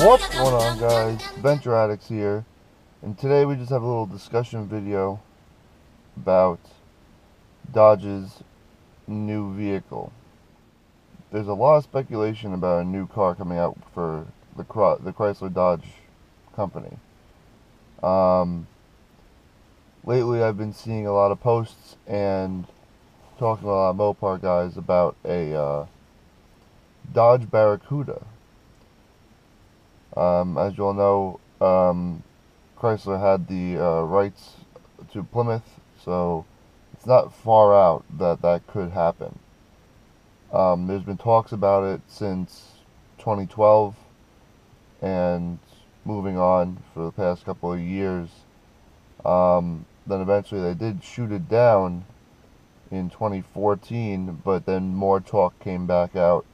What's going on guys? Venture Addicts here and today we just have a little discussion video about Dodge's new vehicle. There's a lot of speculation about a new car coming out for the, the Chrysler Dodge company. Um, lately I've been seeing a lot of posts and talking to a lot of Mopar guys about a uh, Dodge Barracuda. Um, as you all know, um, Chrysler had the uh, rights to Plymouth, so it's not far out that that could happen. Um, there's been talks about it since 2012 and moving on for the past couple of years. Um, then eventually they did shoot it down in 2014, but then more talk came back out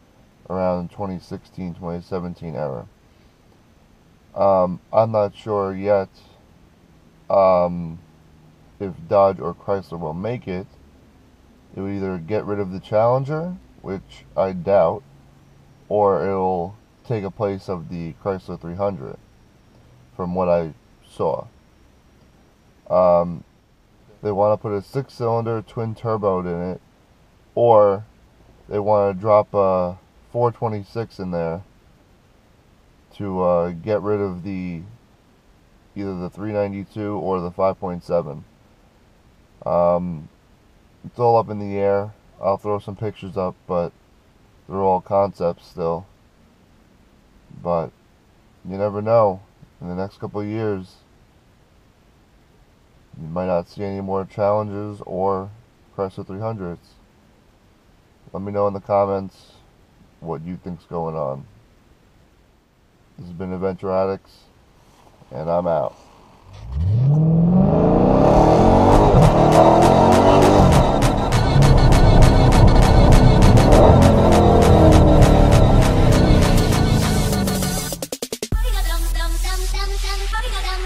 around 2016 2017 era. Um, I'm not sure yet um, if Dodge or Chrysler will make it. It will either get rid of the Challenger, which I doubt, or it'll take a place of the Chrysler 300, from what I saw. Um, they want to put a six-cylinder twin turbo in it, or they want to drop a 426 in there to uh, get rid of the either the 392 or the 5.7. Um, it's all up in the air. I'll throw some pictures up, but they're all concepts still. But you never know. In the next couple years, you might not see any more Challengers or Chrysler 300s. Let me know in the comments what you think's going on. This has been Adventure Addicts, and I'm out.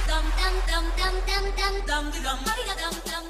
dum dum dum dum dum dum dum dum dum dum